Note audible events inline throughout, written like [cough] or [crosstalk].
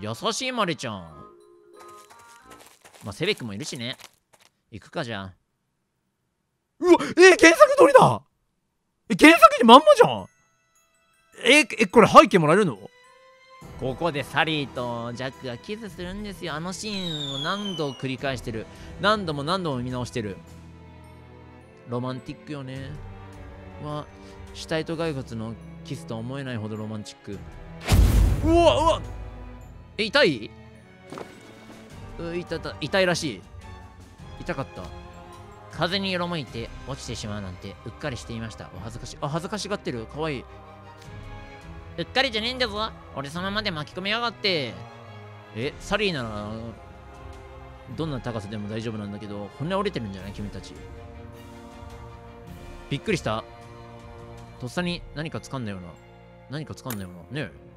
優しいマレちゃん。まあセベックもいるしね。行くかじゃあ。うわえー、原作通りだ。え原作にまんまじゃん。ええこれ背景もらえるの？ここでサリーとジャックがキスするんですよ。あのシーンを何度繰り返してる。何度も何度も見直してる。ロマンティックよね。は死体と骸骨のキスとは思えないほどロマンチック。うわうわえ痛い？う痛た痛いらしい。痛かった。風によろめいて落ちてしまうなんてうっかりしていました。お恥ずかしいあ恥ずかしがってる。かわいい。うっかりじゃねえんだぞ。俺そのままで巻き込みやがって。えサリーならどんな高さでも大丈夫なんだけど骨折れてるんじゃない？君たち。びっくりした。とっさに何か掴んだような。何か掴んだような。ねえ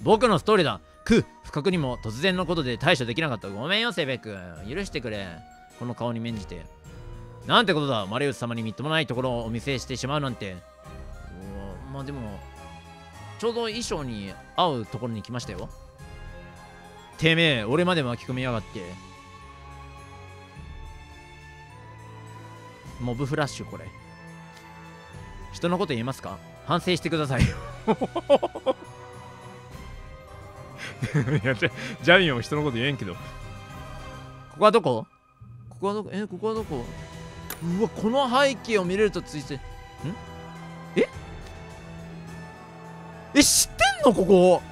僕のストーリーだ。く不覚にも突然のことで対処できなかった。ごめんよセベク許してくれ。この顔に免じて。なんてことだ。マリウス様にみっともないところをお見せしてしまうなんて。まあでもちょうど衣装に合うところに来ましたよ。てめえ俺まで巻き込みやがって。モブフラッシュこれ。人のこと言えますか？反省してください。[laughs] いやジャミオン人のこと言えんけど。ここはどこ？ここはどこ？えここはどこ？うわこの背景を見れるとついてん？え？え知ってんの？ここ？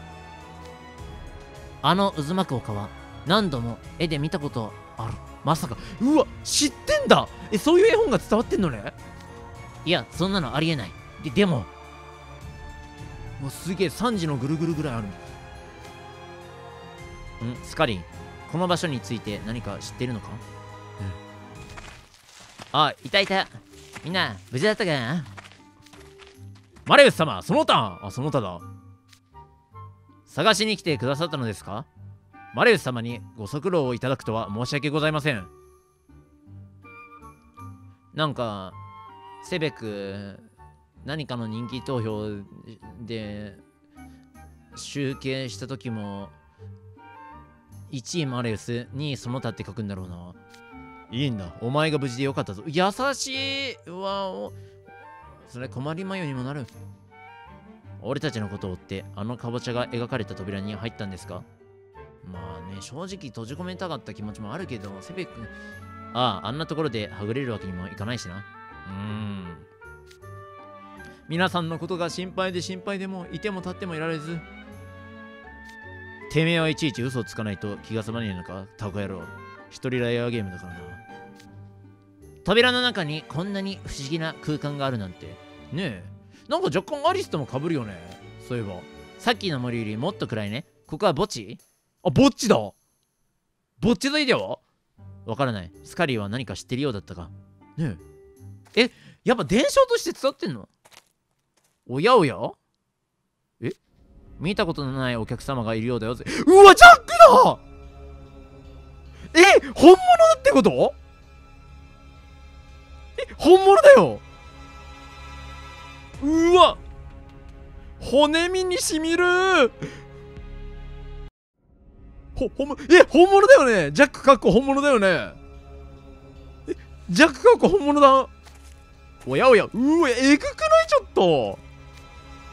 あの渦巻く丘は何度も絵で見たことある。まさか。うわ知ってんだ。えそういう絵本が伝わってんのね？いやそんなのありえない。ででも。もうすげえ3時のぐるぐるぐらいあるんスカリーこの場所について何か知ってるのか、うん、あいたいた。みんな無事だったか？マレウス様その他。あその他だ。探しに来てくださったのですか？マレウス様にご足労をいただくとは申し訳ございません。なんかセベク何かの人気投票で集計した時も1位マレウス2位その他って書くんだろうな。いいんだ。お前が無事でよかったぞ。優しい。うわおそれ困りまよにもなる。俺たちのことを追ってあのかぼちゃが描かれた扉に入ったんですか？まあね正直閉じ込めたかった気持ちもあるけどセベク。あああんなところではぐれるわけにもいかないしな。うーん。皆さんのことが心配で心配でもいても立ってもいられず。てめえはいちいち嘘をつかないと気が済まねえのかタコ野郎。一人ライアーゲームだからな。扉の中にこんなに不思議な空間があるなんて。ねえ。なんか若干アリスとも被るよね。そういえば。さっきの森よりもっと暗いね。ここは墓地？あ墓地だ。墓地沿いでは？わからない。スカリーは何か知ってるようだったか。ねえ。えやっぱ伝承として伝わってんの？おやおや？見たことのないお客様がいるようだよぜ。うわジャックだ！え本物ってこと？え本物だよ！うわ！骨身にしみる！ほ、ほんま、え、本物だよね！ジャックかっこ本物だよね！え、ジャックかっこ本物だ。おやおや、うわ、えぐくない？ちょっと。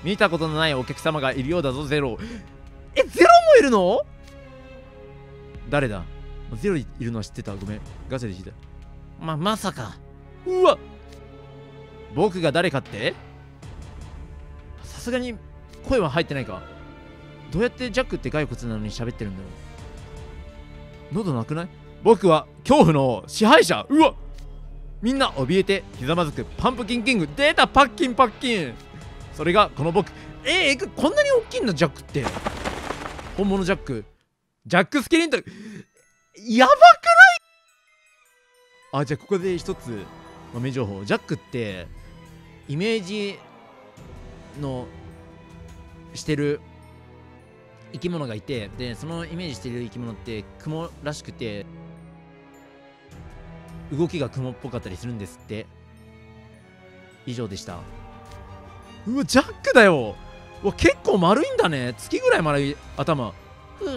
見たことのないお客様がいるようだぞ、ゼロ。え、ゼロもいるの？誰だ？ゼロいるのは知ってた？ごめん。ガチャで引いた。ま、まさか。うわ。僕が誰かって？さすがに声は入ってないか。どうやってジャックって骸骨なのに喋ってるんだろう。喉なくない？僕は恐怖の支配者。うわ。みんな怯えてひざまずく。パンプキンキング。出たパッキンパッキンそれがこの僕。えー、こんなに大きいんだジャックって。本物ジャック。ジャックスケリントンやばくない？あじゃあここで一つ豆情報。ジャックってイメージのしてる生き物がいてでそのイメージしてる生き物って雲らしくて動きが雲っぽかったりするんですって。以上でした。うわジャックだよ。うわ結構丸いんだね。月ぐらい丸い頭。ふふ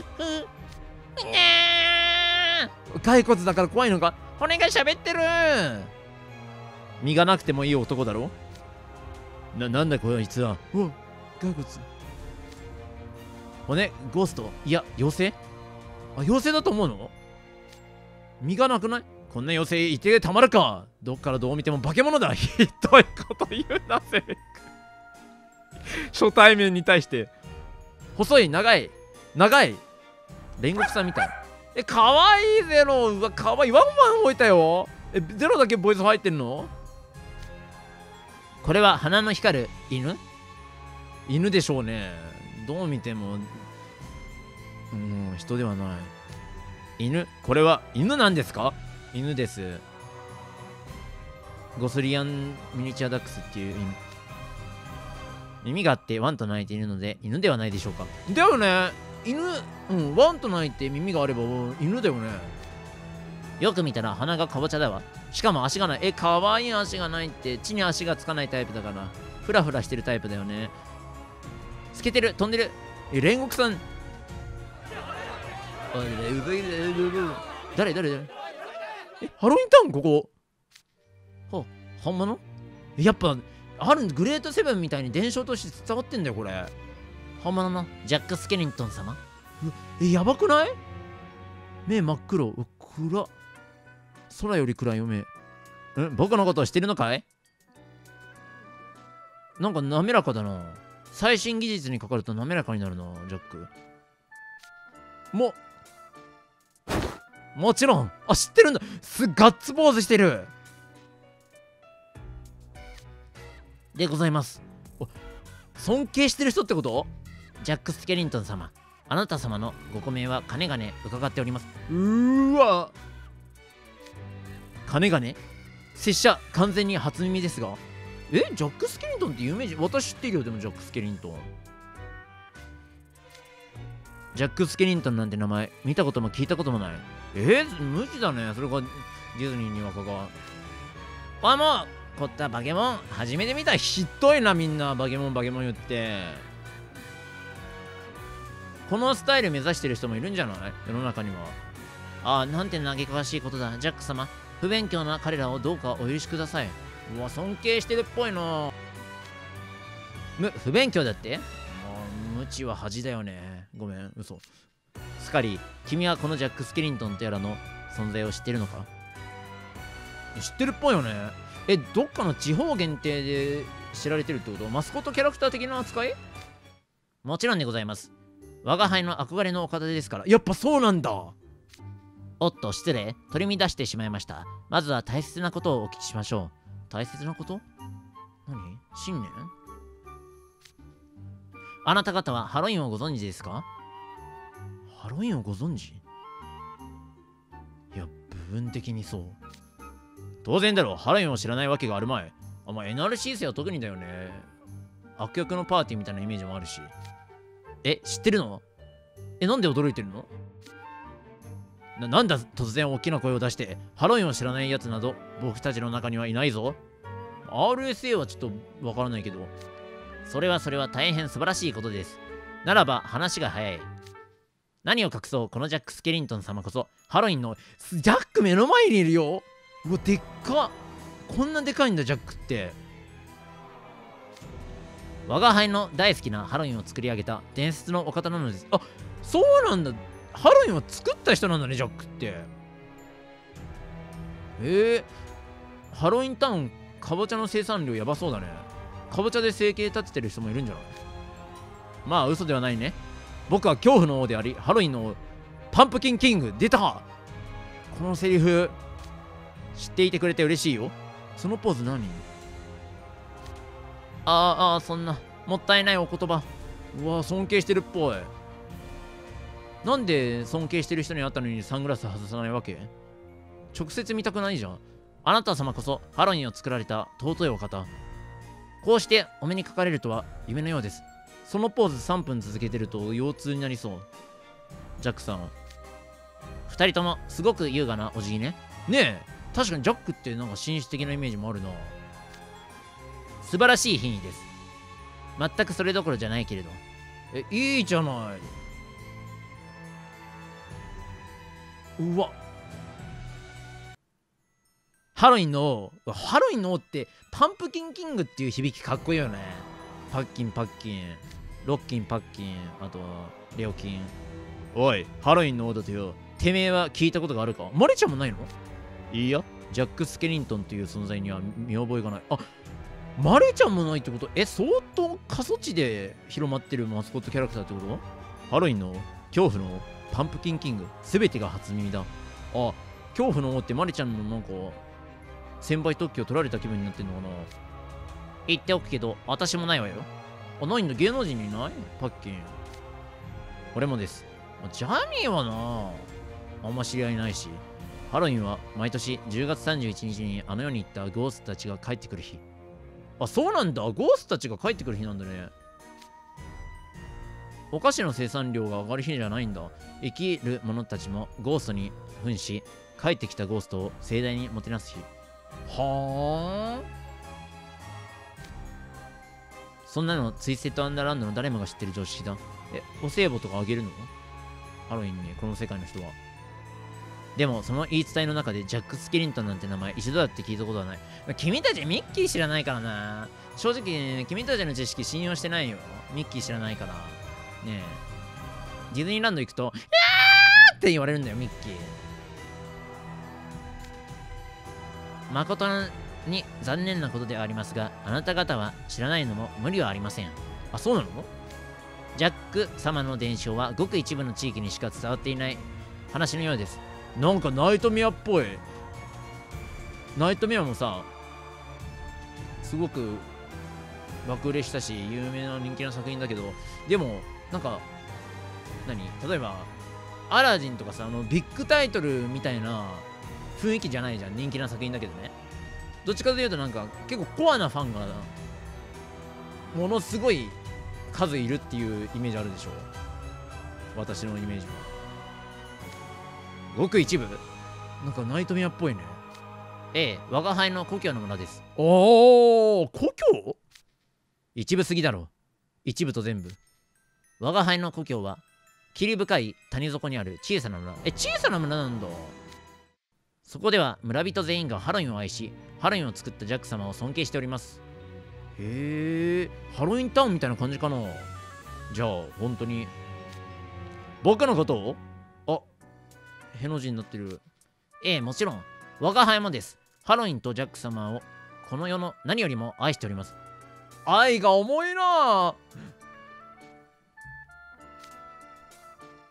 ね骸骨だから怖いのか？骨が喋ってる。身がなくてもいい男だろ？ななんだこいつは？うわ骸骨。骨ゴースト？いや妖精？あ妖精だと思うの？身がなくない？こんな妖精いてたまるか。どっからどう見ても化け物だ。[laughs] ひどいこと言うなせ初対面に対して。細い長い長い煉獄さんみたい。えかわいいゼロうわかわい。いワンワン置いたよ。えゼロだけボイス入ってんの？これは鼻の光る犬？犬でしょうね。どう見ても。うん人ではない。犬？これは犬なんですか？犬です。ゴスリアンミニチュアダックスっていう犬耳があってワンと鳴いているので犬ではないでしょうか？だよね。犬うんワンと鳴いて耳があれば犬だよね。よく見たら鼻がかぼちゃだわ。しかも足がない。えかわいい足がないって地に足がつかないタイプだから。フラフラしてるタイプだよね。透けてる？飛んでる？え煉獄さん。誰？誰？誰？えハロウィンタウンここ？は本物？やっぱあるグレートセブンみたいに伝承として伝わってんだよこれ。本物のジャック・スケリントン様。えやばくない？目真っ黒。う暗。空より暗いよ目。ん僕のことを知ってるのかい？なんか滑らかだな。最新技術にかかると滑らかになるなジャック。ももちろん。あ知ってるんだ。すガッツポーズしてる。でございます。尊敬してる人ってこと？ジャック・スケリントン様。あなた様のごコメは金がね伺っております。うーわ。金がね？拙者完全に初耳ですが。えジャック・スケリントンって有名人？私知ってるよでもジャック・スケリントン。ジャック・スケリントンなんて名前見たことも聞いたこともない。えー、無知だね。それがディズニーにわかがあもうこったバケモン初めて見たひどいなみんなバケモンバケモン言って。このスタイル目指してる人もいるんじゃない？世の中には。ああなんて嘆かわしいことだ。ジャック様不勉強な彼らをどうかお許しください。うわ尊敬してるっぽいな。む不勉強だって？無知は恥だよね。ごめん。嘘。スカリ君はこのジャック・スケリントンとやらの存在を知ってるのか？知ってるっぽいよね。えどっかの地方限定で知られてるってこと？マスコットキャラクター的な扱い？もちろんでございます。我が輩の憧れのお方ですから。やっぱそうなんだ。おっと失礼。取り乱してしまいました。まずは大切なことをお聞きしましょう。大切なこと？何？新年？あなた方はハロウィンをご存知ですか？ハロウィンをご存知？いや部分的にそう当然だろハロウィンを知らないわけがあるまい。あまあ NRC 生は特にだよね。悪役のパーティーみたいなイメージもあるし。え知ってるの？えなんで驚いてるの？ななんだ突然大きな声を出してハロウィンを知らないやつなど僕たちの中にはいないぞ。RSA はちょっとわからないけど。それはそれは大変素晴らしいことです。ならば話が早い。何を隠そう？このジャック・スケリントン様こそハロウィンのジャック目の前にいるよ。うわでっか。こんなでかいんだジャックって。我が輩の大好きなハロウィンを作り上げた伝説のお方なのです。あそうなんだ。ハロウィンを作った人なんだねジャックって。え。ー、ハロウィンタウンかぼちゃの生産量やばそうだね。かぼちゃで生計立ててる人もいるんじゃない？まあ嘘ではないね。僕は恐怖の王でありハロウィンの王パンプキンキング出た。このセリフ。知っていてくれて嬉しいよ。そのポーズ何？あああそんなもったいないお言葉。うわ尊敬してるっぽい。なんで尊敬してる人に会ったのにサングラス外さないわけ？直接見たくないじゃん。あなた様こそハロウィンを作られた尊いお方。こうしてお目にかかれるとは夢のようです。そのポーズ3分続けてると腰痛になりそう。ジャックさん。2人ともすごく優雅なお辞儀ね。ねえ確かにジャックってなんか紳士的なイメージもあるな。素晴らしい品位です。全くそれどころじゃないけれど。えいいじゃない。うわ。ハロウィンのハロウィンの王ってパンプキンキングっていう響きかっこいいよね。パッキンパッキン。ロッキンパッキン。あとはレオキン。おいハロウィンの王だとよ。てめえは聞いたことがあるか？マリちゃんもないの？いいやジャック・スケリントンという存在には見覚えがない。あマリちゃんもないってこと？え相当過疎地で広まってるマスコットキャラクターってこと？ハロウィンの？恐怖の？パンプキンキング？全てが初耳だ。あ恐怖の王ってマリちゃんのなんか先輩特許を取られた気分になってんのかな？言っておくけど私もないわよ。あないんだ。芸能人にいない？パッキン。俺もです。ジャミーはなあんま知り合いないし。ハロウィンは毎年10月31日にあの世に行ったゴーストたちが帰ってくる日。あそうなんだ。ゴーストたちが帰ってくる日なんだね。お菓子の生産量が上がる日じゃないんだ。生きる者たちもゴーストに扮し帰ってきたゴーストを盛大にもてなす日。はあ？そんなのツイステッドアンダーランドの誰もが知ってる常識だ。えお歳暮とかあげるの？ハロウィンにこの世界の人は。でもその言い伝えの中でジャック・スキリントンなんて名前一度だって聞いたことはない。君たちミッキー知らないからな。正直君たちの知識信用してないよ。ミッキー知らないから。ねえ。ディズニーランド行くと「やー!」って言われるんだよミッキー。誠に残念なことではありますがあなた方は知らないのも無理はありません。あそうなの？ジャック様の伝承はごく一部の地域にしか伝わっていない話のようです。なんかナイトメアっぽい。ナイトメアもさすごく爆売れしたし有名な人気な作品だけどでもなんか何？例えばアラジンとかさあのビッグタイトルみたいな雰囲気じゃないじゃん人気な作品だけどね。どっちかというとなんか結構コアなファンがものすごい数いるっていうイメージあるでしょ。私のイメージは。ごく一部。なんかナイトメアっぽいね。ええ我が輩の故郷の村です。おお故郷？一部すぎだろ一部と全部。我が輩の故郷は霧深い谷底にある小さな村。え小さな村なんだ。そこでは村人全員がハロウィンを愛しハロウィンを作ったジャック様を尊敬しております。へえハロウィンタウンみたいな感じかな。じゃあ本当に僕のことをあへの字になってる。ええもちろん。我輩もです。ハロウィンとジャック様をこの世の何よりも愛しております。愛が重いな。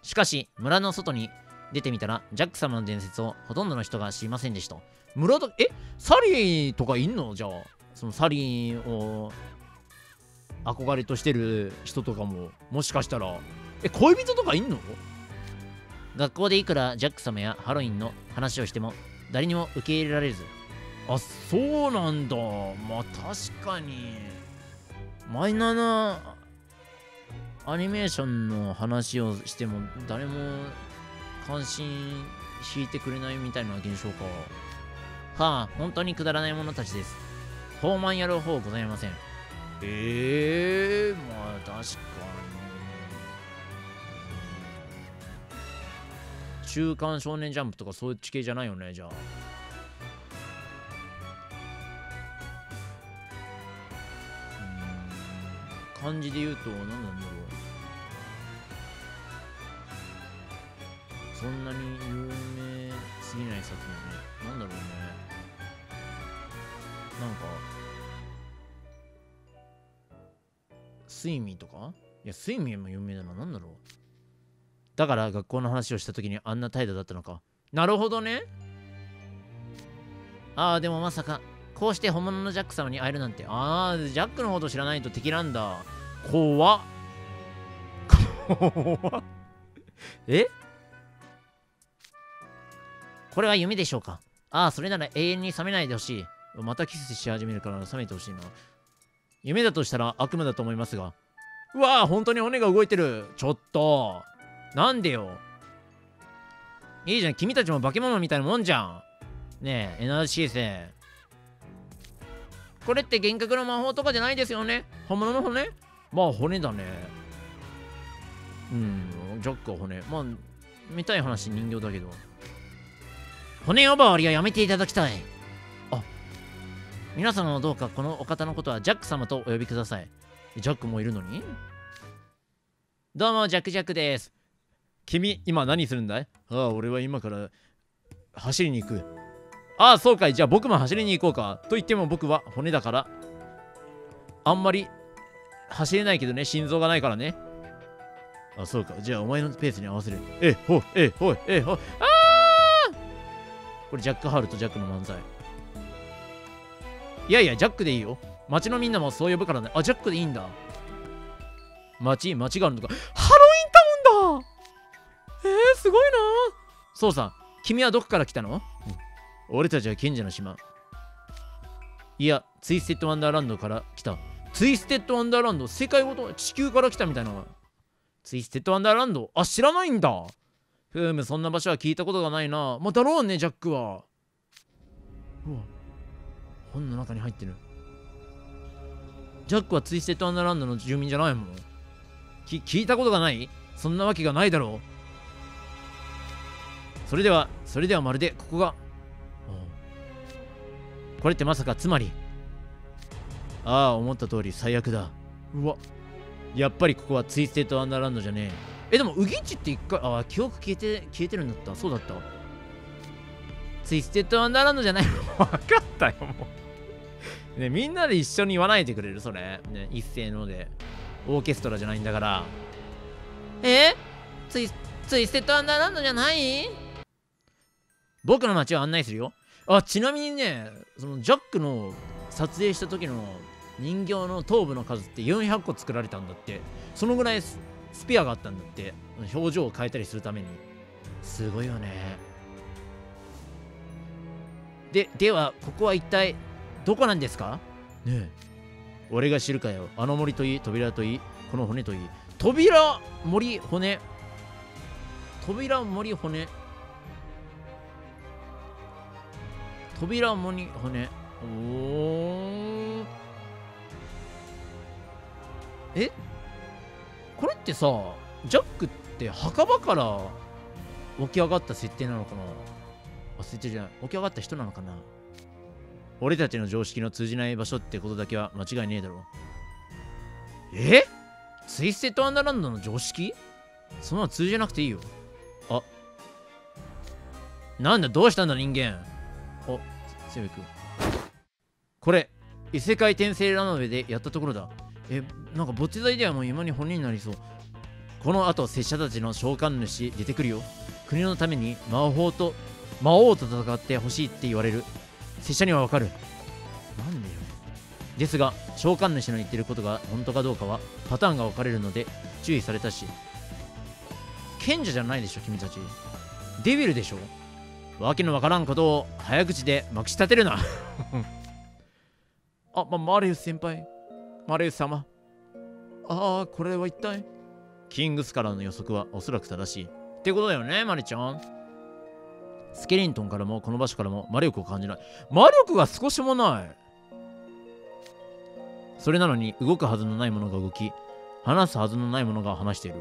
しかし村の外に出てみたらジャック様の伝説をほとんどの人が知りませんでした。村とえ？サリーとかいんの？じゃあそのサリーを憧れとしてる人とかももしかしたら。え恋人とかいんの？学校でいくらジャック様やハロウィンの話をしても誰にも受け入れられず。あそうなんだ。まあ確かに。マイナーなアニメーションの話をしても誰も関心引いてくれないみたいな現象か。はあ本当にくだらない者たちです。放満やる方ございません。ええ。ー、まあ確かに週刊少年ジャンプとかそういう地形じゃないよねじゃあ。漢字で言うと何なんだろう。そんなに有名すぎない作品ね。なんだろうね。なんか睡眠とか？いや睡眠も有名だな。なんだろう。だから学校の話をした時にあんな態度だったのか。なるほどね。ああでもまさかこうして本物のジャック様に会えるなんて。ああジャックのこと知らないと敵なんだ。怖っ。怖っ。え？これは夢でしょうか？ああそれなら永遠に覚めないでほしい。またキスし始めるから覚めてほしいな。夢だとしたら悪夢だと思いますが。うわあ本当に骨が動いてる。ちょっと。なんでよ。いいじゃん。君たちも化け物みたいなもんじゃん。ねえ NRC 先生これって幻覚の魔法とかじゃないですよね？本物の骨？まあ骨だね。うんジャックは骨。まあ見たい話人形だけど。骨呼ばわりはやめていただきたい。あ皆様もどうかこのお方のことはジャック様とお呼びください。ジャックもいるのに？どうもジャックジャックです。君今何するんだい？ああ俺は今から走りに行く。ああそうかい。じゃあ僕も走りに行こうか。と言っても僕は骨だから。あんまり走れないけどね。心臓がないからね。あそうか。じゃあお前のペースに合わせる。えほえほえほああこれジャック・ハルとジャックの漫才。いやいやジャックでいいよ。街のみんなもそう呼ぶからね。あジャックでいいんだ。街街があるのか。ハロすごいな。そうさ君はどこから来たの、俺たちは賢者の島。いやツイステッドワンダーランドから来た。ツイステッドワンダーランド世界ごと地球から来たみたいなツイステッドワンダーランドあ知らないんだ。ふーむそんな場所は聞いたことがないな。まあだろうねジャックは。うわ本の中に入ってる。ジャックはツイステッドワンダーランドの住民じゃないもん。き聞いたことがない？そんなわけがないだろうそれではそれではまるでここがこれってまさかつまりああ思った通り最悪だ。うわ。やっぱりここはツイステッドワンダーランドじゃねえ。えでもウギッチって一回ああ記憶消えて消えてるんだった。そうだったツイステッドワンダーランドじゃない。分かったよもう。ねみんなで一緒に言わないでくれるそれ。ね一斉ので。オーケストラじゃないんだから。え？ツイツイステッドワンダーランドじゃない？僕の街を案内するよ。あちなみにねそのジャックの撮影した時の人形の頭部の数って400個作られたんだって。そのぐらいススピアがあったんだって。表情を変えたりするために。すごいよね。でではここは一体どこなんですか？ねえ。俺が知るかよ。あの森といい扉といいこの骨といい。扉森骨。扉森骨。扉森骨おー。え？これってさジャックって墓場から起き上がった設定なのかな？あ設定じゃない起き上がった人なのかな？俺たちの常識の通じない場所ってことだけは間違いねえだろ。え？ツイステッドワンダーランドの常識？そんなの通じなくていいよ。あ。なんだどうしたんだ人間？おセブ君。これ異世界転生ラノベでやったところだ。えなんか墓地材ではもう今に骨になりそう。この後拙者たちの召喚主出てくるよ。国のために魔法と魔王と戦ってほしいって言われる。拙者にはわかる。なんでよ。ですが召喚主の言ってることが本当かどうかはパターンが分かれるので注意されたし。賢者じゃないでしょ君たち。デビルでしょ。わけのわからんことを早口でまくし立てるな。[laughs] あ、ま、マレウス先輩。マレウス様。ああこれは一体？キングスからの予測はおそらく正しい。ってことだよねマリちゃん。スケリントンからもこの場所からも魔力を感じない。魔力が少しもない。それなのに動くはずのないものが動き話すはずのないものが話している。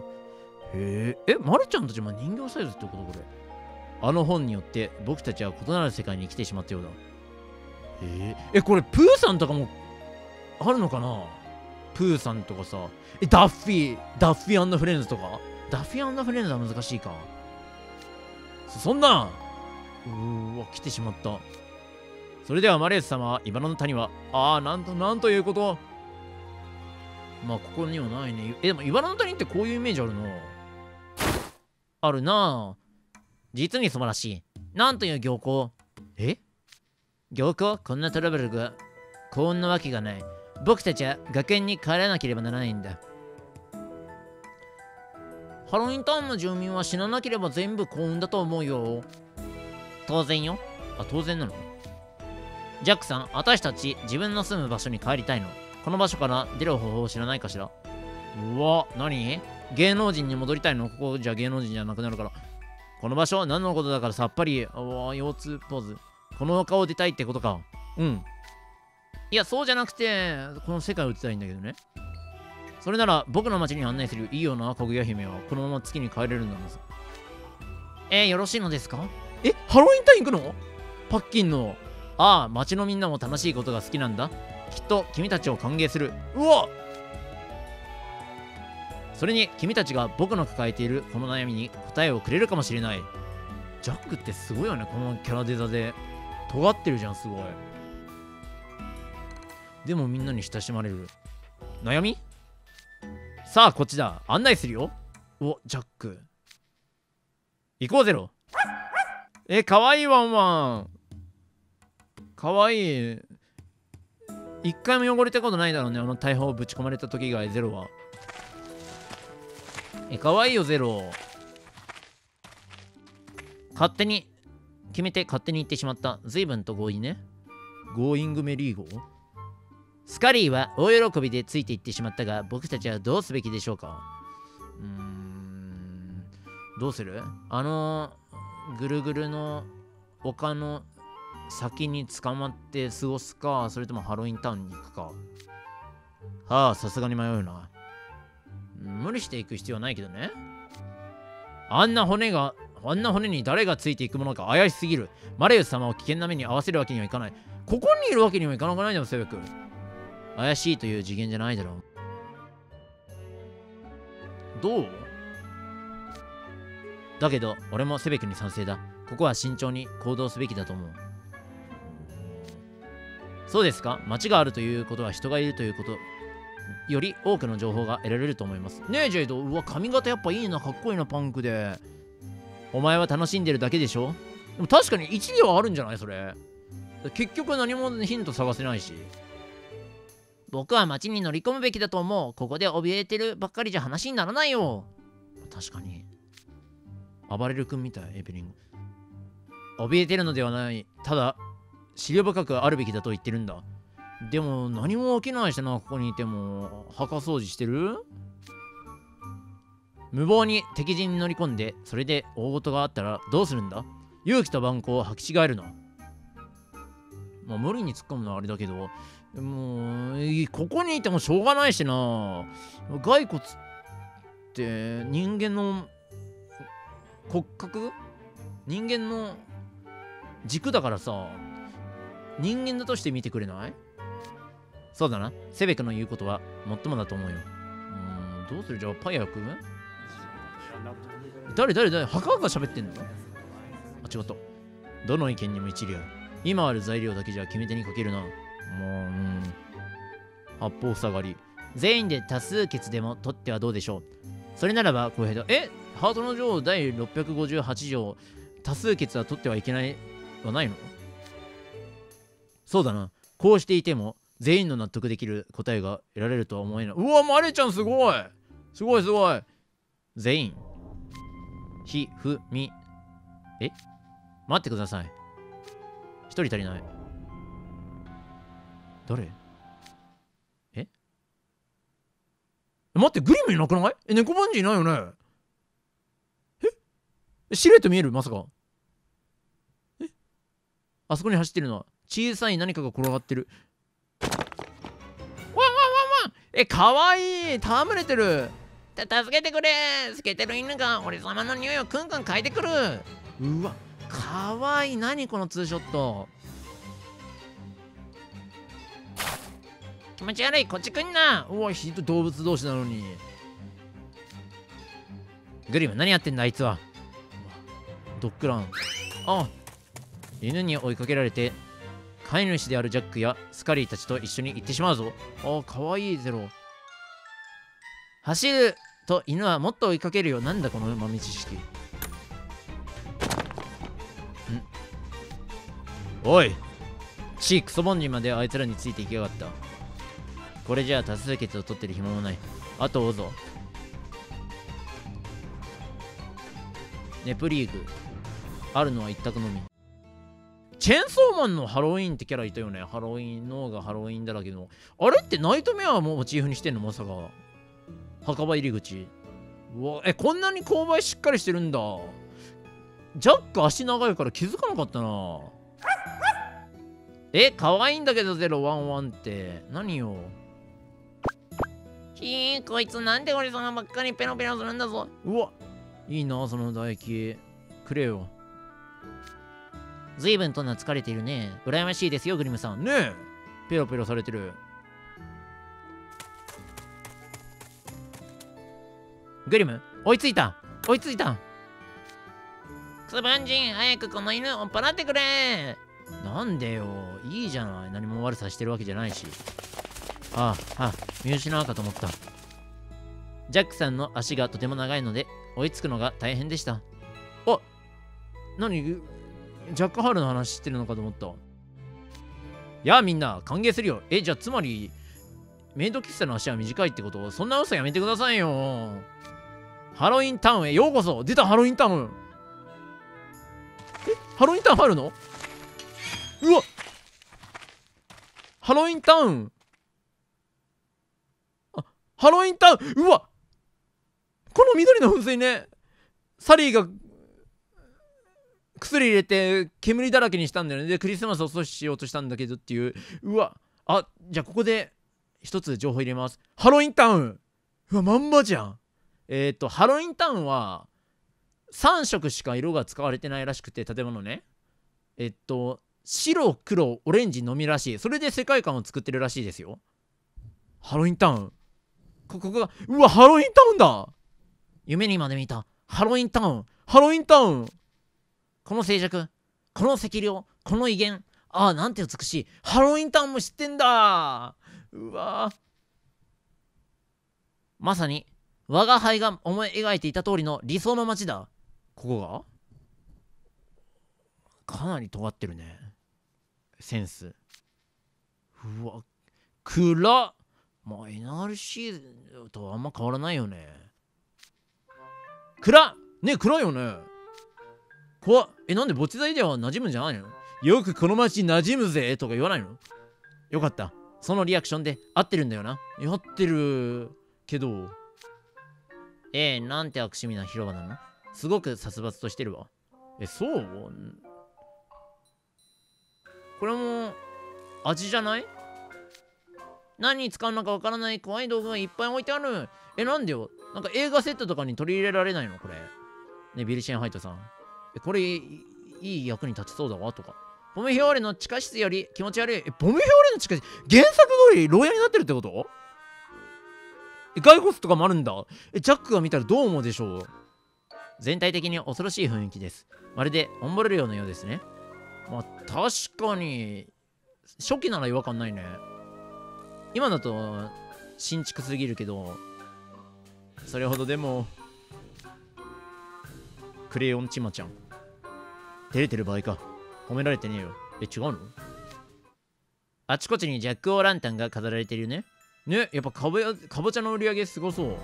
へええマリちゃんたちも人形サイズってことこれ？あの本によって僕たちは異なる世界に来てしまったようだ。えー、えこれプーさんとかもあるのかな？プーさんとかさ。えダッフィーダッフィーフレンズとか？ダッフィーフレンズは難しいか。そんなうーわ来てしまった。それではマレース様茨の谷はああなんとなんということ。まあここにはないね。えでも茨の谷ってこういうイメージあるの？あるな。あ実に素晴らしい。なんという行幸。え？行幸？こんなトラブルが。こんなわけがない。僕たちは学園に帰らなければならないんだ。ハロウィンタウンの住民は死ななければ全部幸運だと思うよ。当然よ。あ当然なの？ジャックさん私たち自分の住む場所に帰りたいの。この場所から出る方法を知らないかしら？うわ何？芸能人に戻りたいの？ここじゃ芸能人じゃなくなるから。この場所は何のことだからさっぱり腰痛ポーズ。この丘を出たいってことか。うん。いやそうじゃなくてこの世界を出たいんだけどね。それなら僕の町に案内するいいよなかぐや姫はこのまま月に帰れるんだぞえー、よろしいのですか？えハロウィンタイン行くの？パッキンの。ああ町のみんなも楽しいことが好きなんだ。きっと君たちを歓迎する。うわそれに君たちが僕の抱えているこの悩みに答えをくれるかもしれない。ジャックってすごいよねこのキャラデザで。尖ってるじゃんすごい。でもみんなに親しまれる。悩み？さあこっちだ。案内するよ。おジャック。行こうゼロえかわいいワンワン。かわいい。一回も汚れたことないだろうねあの大砲ぶち込まれた時以外ゼロは。えかわいいよゼロ。勝手に決めて勝手に言ってしまった。随分と強引ね。ゴーイングメリーゴー？スカリーは大喜びでついていってしまったが僕たちはどうすべきでしょうか？うーんどうする？あのぐるぐるの丘の先に捕まって過ごすかそれともハロウィンタウンに行くか。はあさすがに迷うな無理していく必要はないけどね。あんな骨があんな骨に誰がついていくものか怪しすぎる。マレウス様を危険な目に遭わせるわけにはいかない。ここにいるわけにはいかなくないだろセベク怪しいという次元じゃないだろう。どう？だけど俺もセベクに賛成だ。ここは慎重に行動すべきだと思う。そうですか？街があるということは人がいるということより多くの情報が得られると思います。ねえジェイド。うわ髪型やっぱいいなかっこいいなパンクで。お前は楽しんでるだけでしょ？でも確かに一理はあるんじゃないそれ。結局何もヒント探せないし。僕は街に乗り込むべきだと思う。ここで怯えてるばっかりじゃ話にならないよ。確かに。暴れる君みたいエペリング。怯えてるのではない。ただ資料深くあるべきだと言ってるんだでも何も起きないしなここにいても。墓掃除してる？無謀に敵陣に乗り込んでそれで大事があったらどうするんだ？勇気と蛮行を履き違えるなまあ無理に突っ込むのはあれだけど。もうここにいてもしょうがないしな。骸骨って人間の骨格？人間の軸だからさ。人間だとして見てくれない？そうだな。セベクの言うことはもっともだと思うよ。うんどうする？じゃあパイア君？誰誰誰？墓が喋ってんの？あ違った。どの意見にも一理ある。今ある材料だけじゃ決め手にかけるな。もううん。八方塞がり。全員で多数決でも取ってはどうでしょう。それならば公平だ。え？ハートの女王第658条。多数決は取ってはいけない？はないの？そうだな。こうしていても全員の納得できる答えが得られるとは思えない。うわマレちゃんすごい。すごいすごい。全員ひふみ。え？待ってください。一人足りない。誰？え？待ってグリムいなくない？え猫バンジーいないよね？え？シルエット見える？まさか。え？あそこに走ってるのは小さい何かが転がってる。えかわい。い。戯れてる。た助けてくれ。透けてる犬が俺様の匂いをクンクン嗅いでくる。うわ。かわい。い何このツーショット。気持ち悪い。こっち来んな。うわひどい動物同士なのに。グリム何やってんだあいつは。ドッグラン。あ犬に追いかけられて飼い主であるジャックやスカリーたちと一緒に行ってしまうぞ。あかわいいゼロ。走ると犬はもっと追いかけるよ。なんだこの豆知識ん？おい。チークソボンジまであいつらについていきやがった。これじゃあ多数決を取ってる暇もない。あと追うぞ。ネプリーグ。あるのは一択のみ。チェーンソーマンのハロウィンってキャラいたよね。ハロウィン脳がハロウィンだらけの。あれってナイトメアもモチーフにしてんのまさか墓場入り口。うわえこんなに勾配しっかりしてるんだ。ジャック足長いから気づかなかったな。え可愛いんだけどゼロワンワンって。何よ。ひーこいつなんで俺様ばっかりペロペロするんだぞ。うわいいなその唾液。くれよ随分と懐かれているね。羨ましいですよグリムさん。ねえ。ペロペロされてる。グリム追いついた。追いついた。クソバンジン早くこの犬追っ払ってくれ。なんでよ。いいじゃない。何も悪さしてるわけじゃないし。あああ見失うかと思った。ジャックさんの足がとても長いので追いつくのが大変でした。あ何？ジャックハールの話してるのかと思った。やあみんな歓迎するよ。えじゃあつまりメイド喫茶の足は短いってこと？そんな嘘やめてくださいよ。ハロウィンタウンへようこそ。出たハロウィンタウン。えハロウィンタウンあるの？うわハロウィンタウン。あハロウィンタウン。うわこの緑の噴水ね。サリーが薬入れて煙だらけにしたんだよね。でクリスマスを阻止しようとしたんだけどっていう。うわ。あじゃあここで一つ情報入れます。ハロウィンタウン。うわまんまじゃん。えっ、とハロウィンタウンは3色しか色が使われてないらしくて建物ね。えっと白黒オレンジのみらしい。それで世界観を作ってるらしいですよ。ハロウィンタウン。ここがうわハロウィンタウンだ。夢にまで見た。ハロウィンタウン。ハロウィンタウン。この静寂この赤量この威厳ああなんて美しい。ハロウィンタウンも知ってんだ。うわまさに我が輩が思い描いていた通りの理想の街だ。ここが？かなり尖ってるね。センス。うわ暗っ。まあ NRC とあんま変わらないよね。暗っ。ね暗いよね。怖っ。えなんで墓地材では馴染むんじゃないの？よくこの街馴染むぜとか言わないの？よかった。そのリアクションで合ってるんだよな。合ってるけど。ええなんて悪趣味な広場なの？すごく殺伐としてるわ。えそう？これも味じゃない？何に使うのかわからない怖い道具がいっぱい置いてある。えなんでよ？なんか映画セットとかに取り入れられないの？これ。ねビリシェンハイトさん。これいい役に立ちそうだわとかポメヒョーレの地下室より気持ち悪いえポメヒョーレの地下室？原作通り牢屋になってるってこと？え骸骨とかもあるんだ？えジャックが見たらどう思うでしょう？全体的に恐ろしい雰囲気です。まるでオンボル漁のようですね。まあ確かに初期なら違和感ないね。今だと新築すぎるけどそれほどでもクレヨンちまちゃん。照れてる場合か。褒められてねえよ。え違うの？あちこちにジャック・オー・ランタンが飾られてるね。ねやっぱかぼやかぼちゃの売り上げすごそう。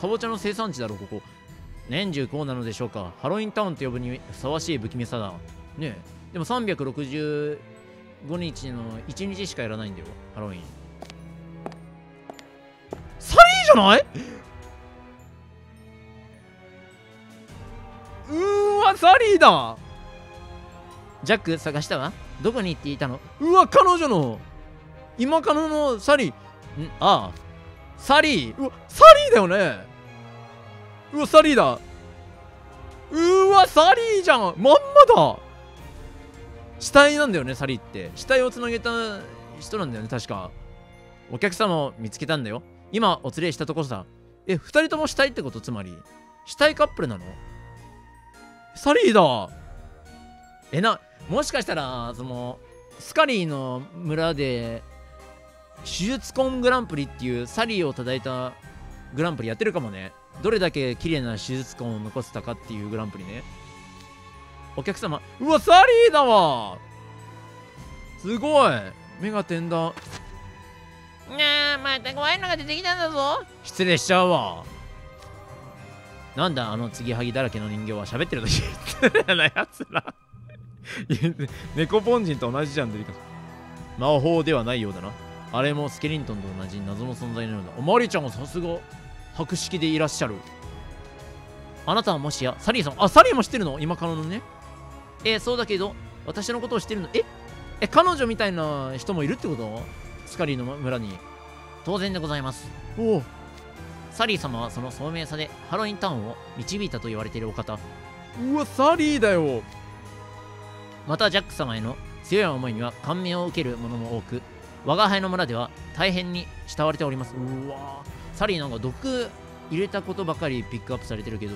かぼちゃの生産地だろここ。年中こうなのでしょうか。ハロウィンタウンって呼ぶにふさわしい不気味さだ。ね。でも365日の1日しかやらないんだよハロウィン。サリーじゃない？うーわサリーだ。ジャック探したわ。どこに行っていたの？うわ彼女の。今カノのサリー。ん？ああ。サリー。うわサリーだよね。うわサリーだ。うわサリーじゃん。まんまだ。死体なんだよねサリーって。死体をつなげた人なんだよね確か。お客様を見つけたんだよ。今お連れしたとこさ。え二人とも死体ってこと？つまり。死体カップルなの？サリーだ。えなもしかしたらそのスカリーの村で手術コングランプリっていうサリーを叩いたグランプリやってるかもね。どれだけ綺麗な手術痕を残せたかっていうグランプリね。お客様うわサリーだわ。すごい。目が点だ。ああまた怖いのが出てきたんだぞ。失礼しちゃうわ。なんだあの継ぎはぎだらけの人形は喋ってる時。[laughs] 失礼なやつら猫ポンジンと同じじゃん出てきた魔法ではないようだな。あれもスケリントンと同じ謎の存在のようだ。おマリちゃんはさすが博識でいらっしゃる。あなたはもしやサリーさんあサリーも知ってるの？今彼女のね。えー、そうだけど私のことを知ってるの？え？え彼女みたいな人もいるってこと？スカリーの村に。当然でございます。おおサリー様はその聡明さでハロウィンタウンを導いたと言われているお方。うわサリーだよまたジャック様への強い思いには感銘を受けるものも多く我が輩の村では大変に慕われております。うわサリーなんか毒入れたことばかりピックアップされてるけど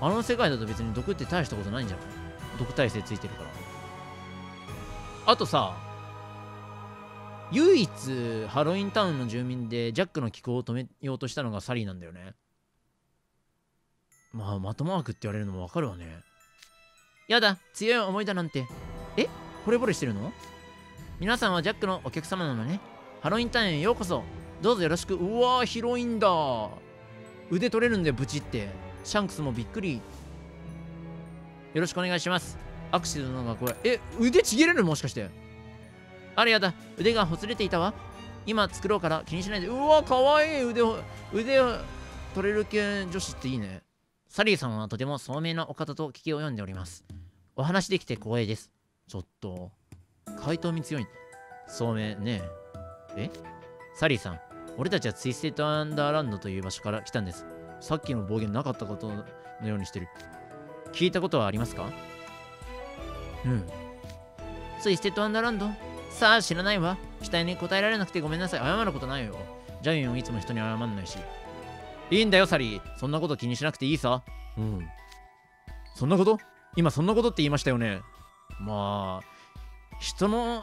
あの世界だと別に毒って大したことないんじゃない？毒耐性ついてるから。あとさ唯一ハロウィンタウンの住民でジャックの気候を止めようとしたのがサリーなんだよね。まあまともワークって言われるのもわかるわね。やだ強い思いだなんて。え？惚れ惚れしてるの？皆さんはジャックのお客様なのね。ハロウィンタウンへようこそ。どうぞよろしく。うわー広いんだ。腕取れるんだよブチって。シャンクスもびっくり。よろしくお願いします。アクシデントがこれえ腕ちぎれるもしかして。あれやだ。腕がほつれていたわ。今作ろうから気にしないで。うわかわいい。腕を腕を取れる系女子っていいね。サリーさんはとても聡明なお方と聞き及んでおります。お話できて光栄です。ちょっと。回答に強い。聡明ねえ。え？サリーさん。俺たちはツイステッドアンダーランドという場所から来たんです。さっきの暴言なかったことのようにしてる。聞いたことはありますか？うん。ツイステッドアンダーランド？さあ知らないわ。期待に応えられなくてごめんなさい。謝ることないよ。ジャイアンはいつも人に謝んないし。いいんだよサリー。そんなこと気にしなくていいさ。うん。そんなこと？今そんなことって言いましたよね。まあ人の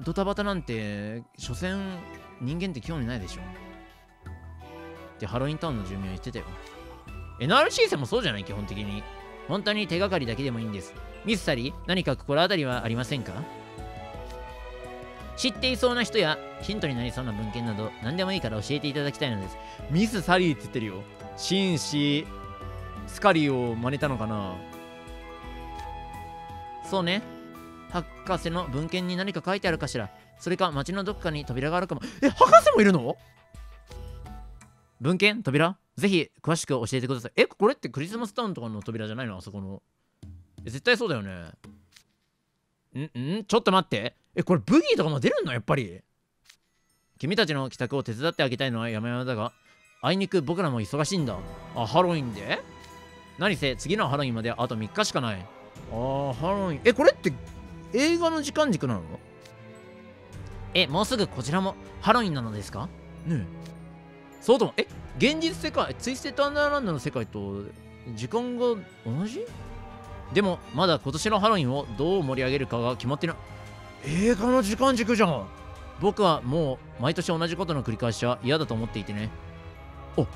ドタバタなんて所詮人間って興味ないでしょ。ってハロウィンタウンの住民は言ってたよ。NRC 戦もそうじゃない？基本的に。本当に手がかりだけでもいいんです。ミスサリー何か心当たりはありませんか？知っていそうな人やヒントになりそうな文献など何でもいいから教えていただきたいのです。ミスサリーって言ってるよ。紳士スカリを真似たのかな？そうね。博士の文献に何か書いてあるかしら。それか街のどっかに扉があるかも。え博士もいるの？文献？扉？ぜひ詳しく教えてください。えこれってクリスマスタウンとかの扉じゃないの？あそこの。え絶対そうだよね。んん？ちょっと待って。えこれブギーとかも出るの？やっぱり。君たちの帰宅を手伝ってあげたいのは山々だがあいにく僕らも忙しいんだ。あハロウィンで？何せ次のハロウィンまであと3日しかない。あーハロウィン。えこれって映画の時間軸なの？えもうすぐこちらも。ハロウィンなのですか？ねえ。そうともえ現実世界ツイステッドアンダーランドの世界と時間が同じ？でもまだ今年のハロウィンをどう盛り上げるかが決まってない。映画の時間軸じゃん。僕はもう毎年同じことの繰り返しは嫌だと思っていてね。お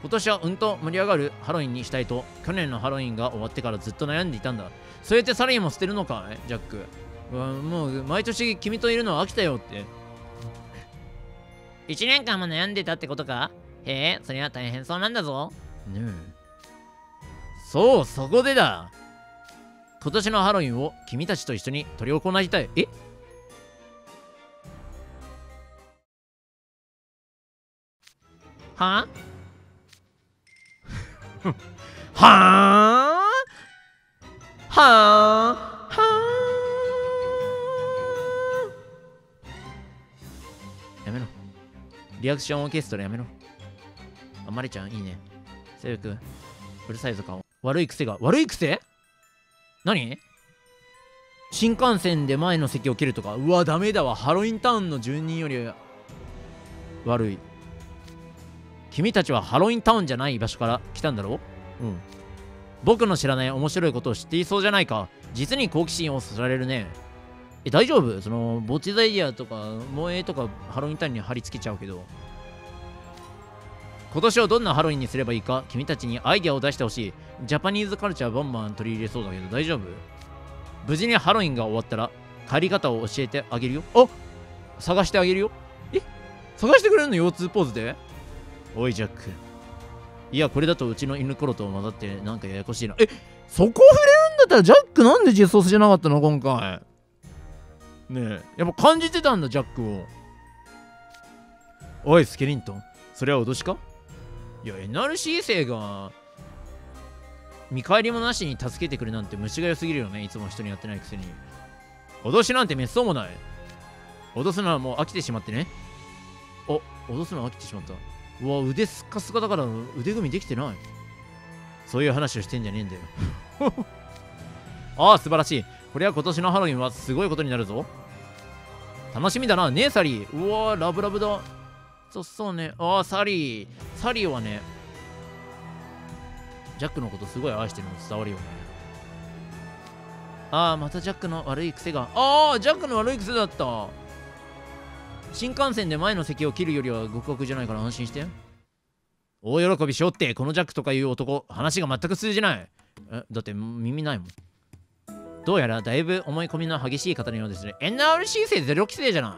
今年はうんと盛り上がるハロウィンにしたいと去年のハロウィンが終わってからずっと悩んでいたんだ。そうやってサリーも捨てるのかい？ジャック。もう毎年君といるのは飽きたよって。1年間も悩んでたってことか？へえそれは大変そうなんだぞ。ねえ。そうそこでだ。今年のハロウィンを君たちと一緒に執り行いたい。え？は [laughs] はあはあはあやめろ。リアクションオーケストラやめろ。あまりちゃんいいね。セブ君うるさいぞ顔悪い癖が。悪い癖？何？新幹線で前の席を切るとか。うわダメだわ。ハロウィンタウンの住人より悪い。君たちはハロウィンタウンじゃない場所から来たんだろう？ん。僕の知らない面白いことを知っていそうじゃないか。実に好奇心をそそられるね。え大丈夫？そのボッチザイヤーとか萌えとかハロウィンタウンに貼り付けちゃうけど。今年をどんなハロウィンにすればいいか？君たちにアイデアを出してほしい。ジャパニーズカルチャーバンバン取り入れそうだけど大丈夫？無事にハロウィンが終わったら帰り方を教えてあげるよ。あ探してあげるよ。え？探してくれるの？腰痛ポーズで？おいジャック。いやこれだとうちの犬コロと混ざってなんかややこしいな。えそこ触れるんだったらジャックなんで実装じゃなかったの？今回。ねえ。やっぱ感じてたんだジャックを。おいスケリントン。それは脅しか？いや NRC 生が見返りもなしに助けてくれなんて虫が良すぎるよね。いつも人にやってないくせに。脅しなんてめっそうもない。脅すのはもう飽きてしまってね。お脅すの飽きてしまったうわ腕スッカスカだから腕組みできてない。そういう話をしてんじゃねえんだよ。[laughs] ああ素晴らしい。これは今年のハロウィンはすごいことになるぞ。楽しみだな。ねえサリー。うわラブラブだ。そうそうね。ああサリー。サリーはねジャックのことすごい愛してるの伝わるよね。ああまたジャックの悪い癖が。ああジャックの悪い癖だった。新幹線で前の席を切るよりは極悪じゃないから安心して。大喜びしようってこのジャックとかいう男話が全く通じない。えだって耳ないもん。どうやらだいぶ思い込みの激しい方のようですね NRC 生ゼロ規制じゃない。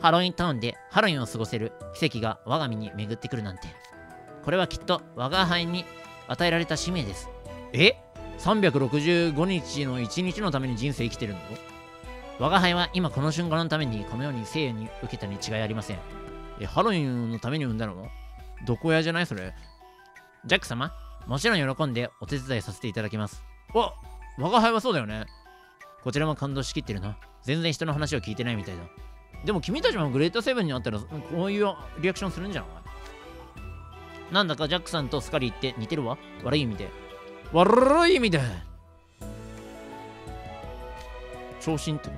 ハロウィンタウンでハロウィンを過ごせる奇跡が我が身に巡ってくるなんて。これはきっと我が輩に与えられた使命です。え？365日の1日のために人生生きてるの？我が輩は今この瞬間のためにこのように生に受けたに違いありません。えハロウィンのために産んだの？どこ屋じゃないそれ。ジャック様もちろん喜んでお手伝いさせていただきます。わ我が輩はそうだよね。こちらも感動しきってるな。全然人の話を聞いてないみたいだ。でも君たちもグレートセブンに会ったらこういうリアクションするんじゃない。なんだかジャックさんとスカリーって似てるわ？悪い意味で。悪い意味で。長身って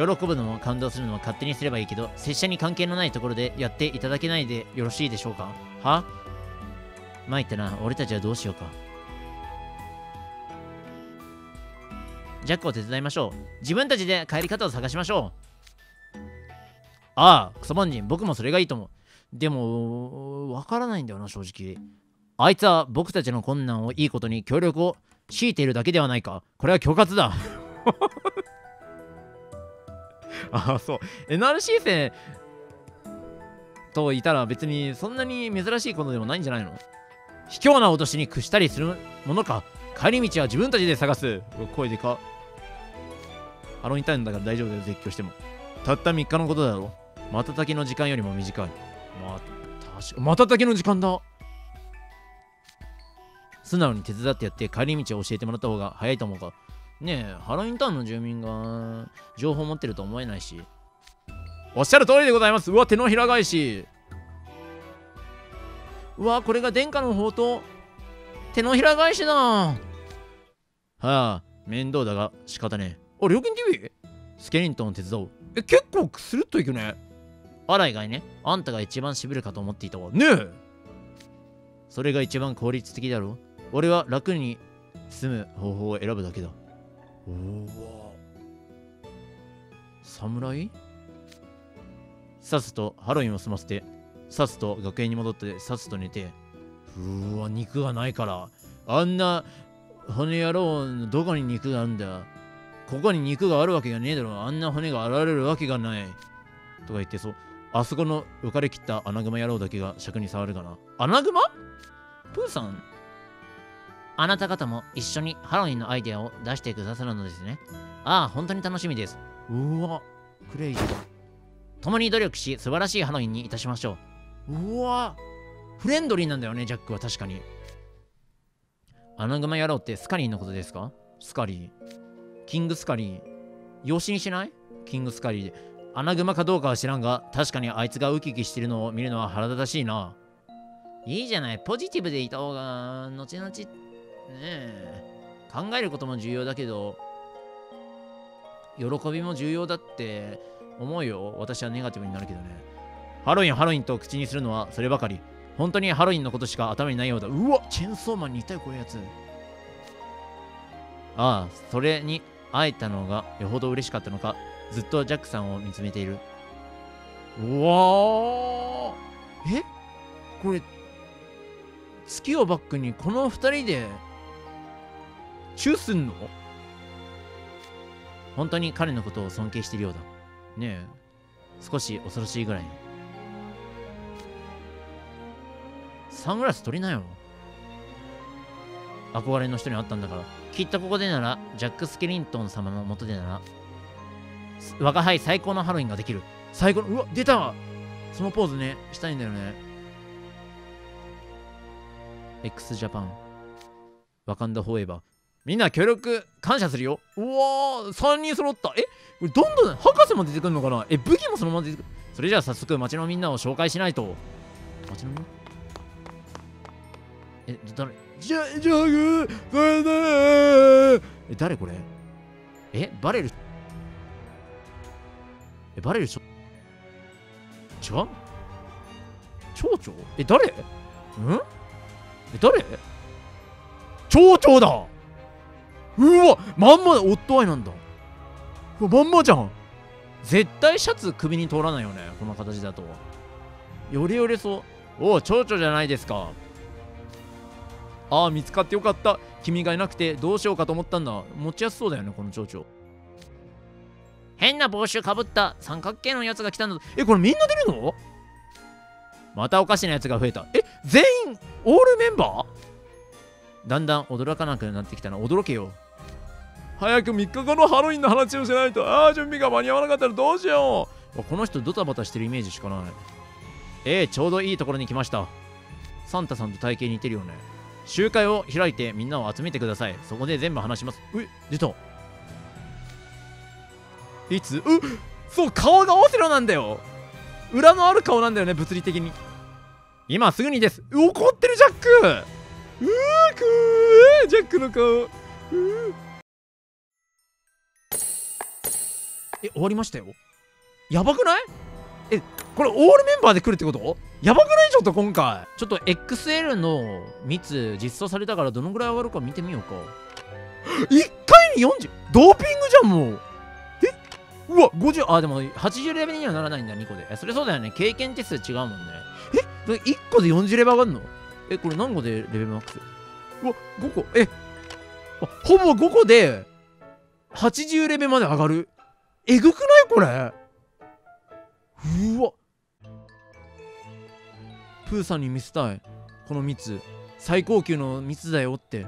喜ぶのも感動するのも勝手にすればいいけど拙者に関係のないところでやっていただけないでよろしいでしょうか？は？参ったな。俺たちはどうしようか。ジャックを手伝いましょう。自分たちで帰り方を探しましょう。ああクソ凡人。僕もそれがいいと思う。でもわからないんだよな正直。あいつは僕たちの困難をいいことに協力を強いているだけではないか。これは恐喝だ。[laughs] ああそう。NRC 生といたら別にそんなに珍しいことでもないんじゃないの？卑怯な脅しに屈したりするものか？帰り道は自分たちで探す。声でか。ハロウィンタイムだから大丈夫だよ絶叫しても。たった3日のことだろ。瞬きの時間よりも短い。またし瞬きの時間だ。素直に手伝ってやって帰り道を教えてもらった方が早いと思うか？ねえハロウィンタウンの住民が情報を持ってると思えないし。おっしゃる通りでございます。うわ手のひら返し。うわこれが殿下の宝刀。手のひら返しだ。はあ面倒だが仕方ねえ。あ料金 TV? スケリントンを手伝おう。え結構スルッといくね。あら以外ねあんたが一番しびるかと思っていたわ。ねえ。それが一番効率的だろ俺は楽に住む方法を選ぶだけだおお侍さっさとハロウィンを済ませてさっさと学園に戻ってさっさと寝て。うわ肉がないから。あんな骨野郎のどこに肉があるんだ。ここに肉があるわけがねえだろ。あんな骨が現れるわけがない。とか言ってそう。あそこの浮かれきったアナグマ野郎だけが尺に触るかな。アナグマプーさん？あなた方も一緒にハロウィンのアイデアを出してくださるのですね。ああ本当に楽しみです。うわクレイジー。だ共に努力し素晴らしいハロウィンにいたしましょう。うわフレンドリーなんだよねジャックは確かに。アナグマ野郎ってスカリーのことですか？スカリー。キングスカリー。養子にしない？キングスカリー。でアナグマかどうかは知らんが確かにあいつがウキウキしてるのを見るのは腹立たしいな。いいじゃない。ポジティブでいた方が後々ねえ。考えることも重要だけど喜びも重要だって思うよ。私はネガティブになるけどね。ハロウィンハロウィンと口にするのはそればかり。本当にハロウィンのことしか頭にないようだ。うわチェンソーマンに似たよこういうやつ。ああそれに会えたのがよほど嬉しかったのか。ずっとジャックさんを見つめている。うわえ？これ月をバックにこの2人でチューすんの？本当に彼のことを尊敬しているようだ。ねえ。少し恐ろしいぐらいサングラス取りなよ。憧れの人に会ったんだから。きっとここでならジャック・スケリントン様のもとでなら我が輩最高のハロウィンができる。最高のうわ出た！そのポーズね。したいんだよね。X ジャパンワカンダフォーエバーみんな協力感謝するよ。うわー3人揃った。えこれどんどん博士も出てくるのかな？え武器もそのまま出てくる？それじゃあ早速町のみんなを紹介しないと。町のみ？んなえ誰じゃじゃぐえ誰これ？えバレるえバレるちょ違う？町長？え誰？ん？え誰？町長だうわまんまだ夫愛なんだ。うわまんまじゃん。絶対シャツ首に通らないよねこの形だと。よれよれそう。おお蝶々じゃないですか。ああ見つかってよかった。君がいなくてどうしようかと思ったんだ。持ちやすそうだよねこの蝶々。変な帽子かぶった。三角形のやつが来たんだえこれみんな出るの？またおかしなやつが増えた。え全員オールメンバー？だんだん驚かなくなってきたな。驚けよ。早く3日後のハロウィンの話をしないと。ああ準備が間に合わなかったらどうしよう。この人ドタバタしてるイメージしかない。ええちょうどいいところに来ました。サンタさんと体型似てるよね。集会を開いてみんなを集めてください。そこで全部話します。え出た。いつ？うそう顔がオセロなんだよ。裏のある顔なんだよね物理的に。今すぐにです。怒ってるジャック。うわくージャックの顔。うー。え終わりましたよ？やばくない？えこれオールメンバーで来るってこと？やばくない？ちょっと今回。ちょっと XL の密実装されたからどのぐらい上がるか見てみようか。1回に40ドーピングじゃんもう。え？うわ50あでも80レベルにはならないんだ2個で。えそれそうだよね。経験値数違うもんね。え？1個で40レベル上がるの？えこれ何個でレベルマックス？うわ5個。え？あほぼ5個で80レベルまで上がるえぐくないこれ？うわ。プーさんに見せたい。この蜜最高級の蜜だよって。